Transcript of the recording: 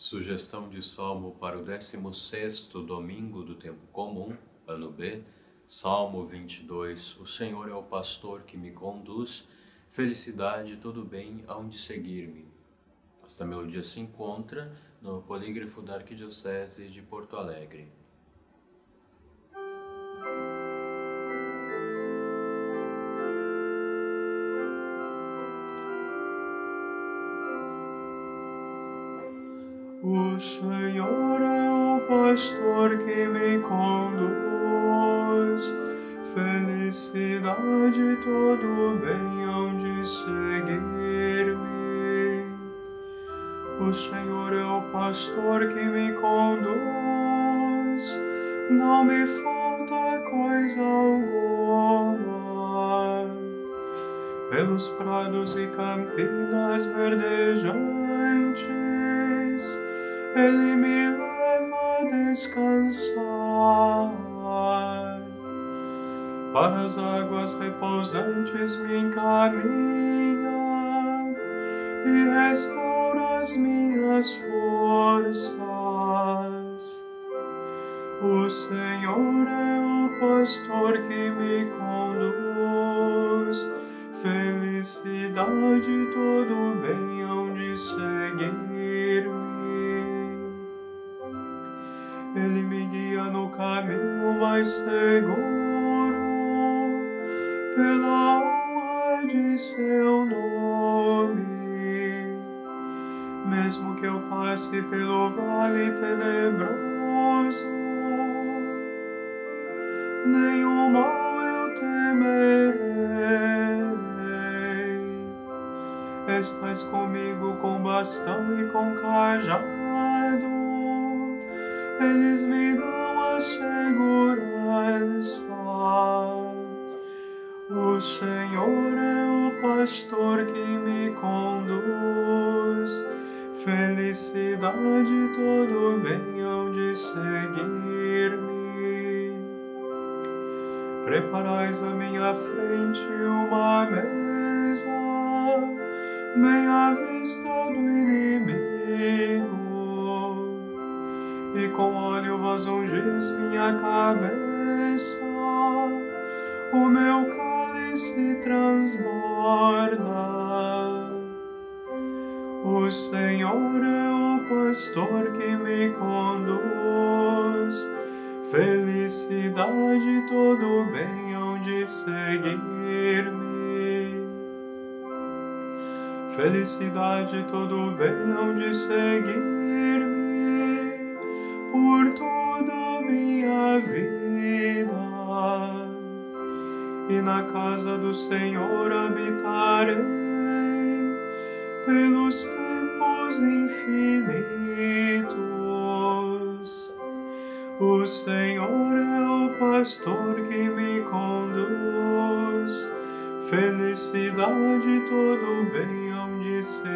Sugestão de salmo para o 16º domingo do tempo comum, ano B, Salmo 22. O Senhor é o pastor que me conduz, felicidade todo bem aonde seguir-me. Esta melodia se encontra no Polígrafo da Arquidiocese de Porto Alegre. O Senhor é o pastor que me conduz, felicidade todo bem onde seguir-me. O Senhor é o pastor que me conduz, não me falta coisa alguma. Pelos prados e campinas verdejantes, ele me leva a descansar. Para as águas repousantes me encaminha e restaura as minhas forças. O Senhor é o pastor que me conduz, felicidade todo bem onde seguir-me. Ele me guia no caminho mais seguro, pela honra de seu nome. Mesmo que eu passe pelo vale tenebroso, nenhum mal eu temerei. Estás comigo com bastão e com cajado eles me dão a segurança. O Senhor é o pastor que me conduz, felicidade todo bem onde seguir-me. Preparais à minha frente uma mesa, bem à vista do inimigo com óleo vós ungis minha cabeça, o meu cálice transborda. O Senhor é o pastor que me conduz, felicidade todo bem onde seguir-me. Felicidade todo bem onde seguir-me vida. E na casa do Senhor habitarei pelos tempos infinitos. O Senhor é o pastor que me conduz, felicidade todo bem onde seguir